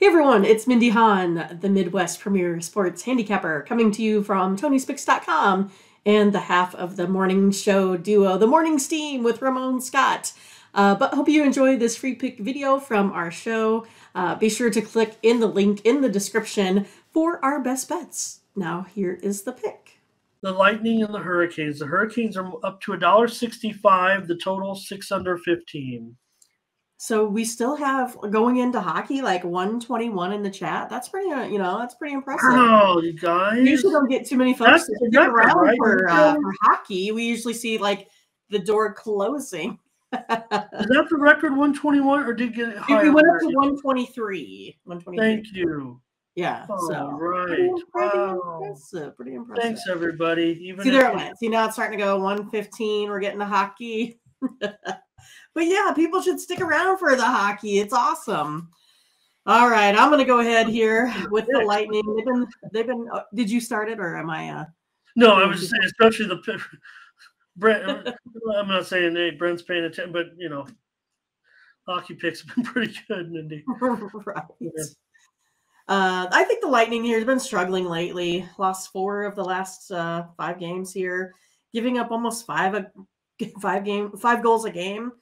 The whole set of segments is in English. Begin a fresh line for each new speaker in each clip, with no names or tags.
Hey everyone, it's Mindy Hahne, the Midwest Premier Sports Handicapper, coming to you from Tony'sPicks.com and the half of the morning show duo, The Morning Steam with Ramon Scott. Uh, but hope you enjoy this free pick video from our show. Uh, be sure to click in the link in the description for our best bets. Now here is the pick.
The Lightning and the Hurricanes. The Hurricanes are up to $1.65, the total 6 under 15.
So we still have going into hockey like 121 in the chat. That's pretty, uh, you know, that's pretty impressive.
Oh, you guys!
We usually don't get too many folks
That's
to stick around
right.
for, uh, for hockey. We usually see like the door closing.
Is that the record 121 or did get
we went up to 123. 123.
Thank you.
Yeah.
All
so
right.
pretty, pretty
Wow.
impressive. Pretty impressive.
Thanks, everybody. Even
See there it
you-
went. See now it's starting to go 115. We're getting to hockey. but yeah, people should stick around for the hockey. It's awesome. All right, I'm gonna go ahead here with the lightning. They've been they've been uh, did you start it or am I uh
No, I was just saying, especially the Brent. I'm not saying hey, Brent's paying attention, but you know, hockey picks have been pretty good, Mindy.
right.
Yeah.
Uh, I think the Lightning here has been struggling lately. Lost four of the last uh, five games here, giving up almost five a five game five goals a game.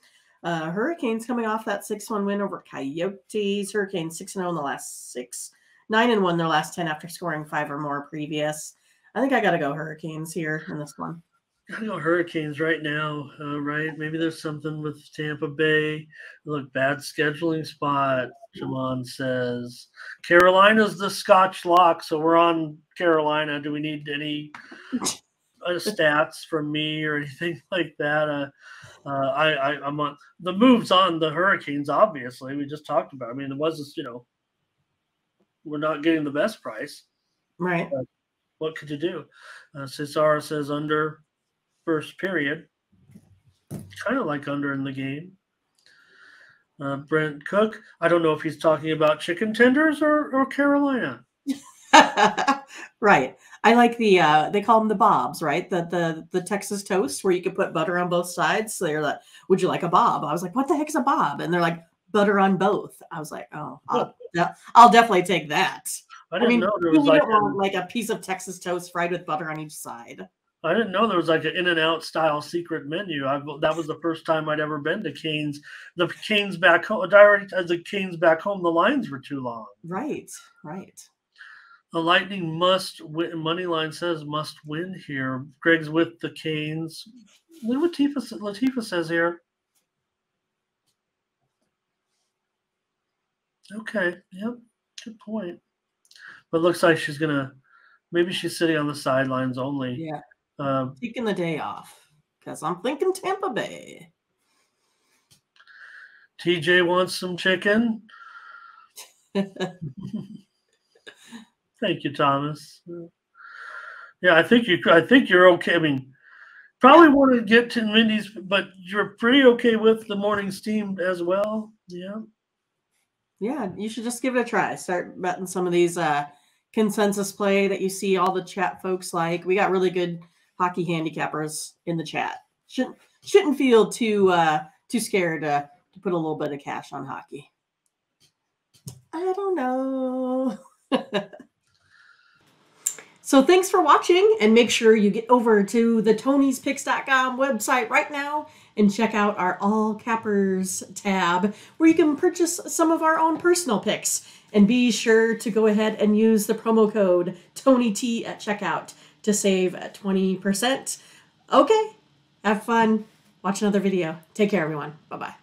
Uh, Hurricanes coming off that six one win over Coyotes. Hurricanes six and zero in the last six, nine and one their last ten after scoring five or more previous. I think I got to go Hurricanes here in this one.
Gotta go Hurricanes right now, uh, right? Maybe there's something with Tampa Bay. Look, bad scheduling spot. Jamon says Carolina's the Scotch lock, so we're on Carolina. Do we need any uh, stats from me or anything like that? Uh, uh, I, I I'm on the moves on the Hurricanes. Obviously, we just talked about. I mean, it was just you know we're not getting the best price.
Right.
What could you do? Uh, Cesar says under first period. Kind of like under in the game. Uh, Brent Cook. I don't know if he's talking about chicken tenders or, or Carolina.
right. I like the uh they call them the bobs, right? The the the Texas toast where you can put butter on both sides. So they're like, "Would you like a bob?" I was like, "What the heck is a bob?" And they're like, "Butter on both." I was like, "Oh, I'll, I'll definitely take that."
I
I,
didn't
mean,
know there was like a,
like a piece of Texas toast fried with butter on each side?
I didn't know there was like an In and Out style secret menu. I, that was the first time I'd ever been to Canes. The Canes back home. Direct as the Canes back home, the lines were too long.
Right. Right.
The Lightning must win. Moneyline says must win here. Greg's with the Canes. What Latifa, Latifa says here. Okay. Yep. Good point. But looks like she's gonna. Maybe she's sitting on the sidelines only.
Yeah.
Um,
Taking the day off because I'm thinking Tampa Bay.
TJ wants some chicken. Thank you, Thomas. Yeah, I think you. I think you're okay. I mean, probably want to get to Mindy's, but you're pretty okay with the morning steam as well. Yeah.
Yeah, you should just give it a try. Start betting some of these uh consensus play that you see all the chat folks like. We got really good hockey handicappers in the chat. Shouldn't shouldn't feel too uh too scared uh, to put a little bit of cash on hockey. I don't know. so thanks for watching and make sure you get over to the tonyspicks.com website right now and check out our all cappers tab where you can purchase some of our own personal picks and be sure to go ahead and use the promo code TonyT at checkout to save 20%. Okay, have fun. Watch another video. Take care, everyone. Bye bye.